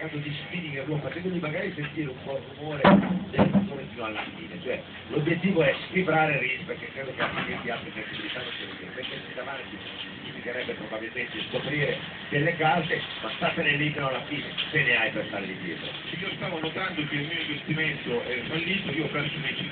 caso di spinning che abbiamo facendo magari sentire un po' il rumore del motore fino alla fine, cioè l'obiettivo è sfibrare il rischio perché credo che anche gli altri sensibilità non siano dire, mettersi davanti significherebbe probabilmente scoprire delle carte, ma statene lì fino alla fine, se ne hai per stare lì dietro. Io stavo notando che il mio investimento è fallito, io ho perso i 50